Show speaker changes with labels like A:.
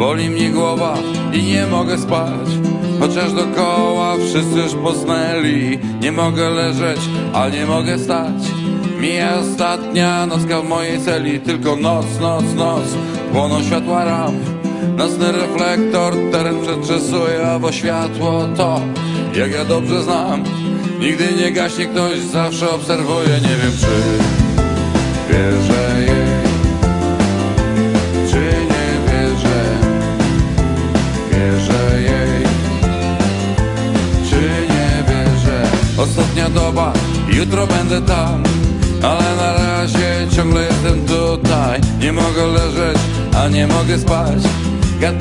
A: Boli mnie głowa i nie mogę spać. Chociaż dokoła wszyscy już posnęli. Nie mogę leżeć, a nie mogę stać. Mija ostatnia nocka w mojej celi. Tylko noc, noc, noc Płoną światła ram. Nocny reflektor teren przetrzesuje bo światło to, jak ja dobrze znam Nigdy nie gaśnie ktoś, zawsze obserwuje. Nie wiem czy wierzę Wierzę jej. Czy nie wierzę? Ostatnia doba, jutro będę tam Ale na razie ciągle jestem tutaj. Nie mogę leżeć, a nie mogę spać. Gad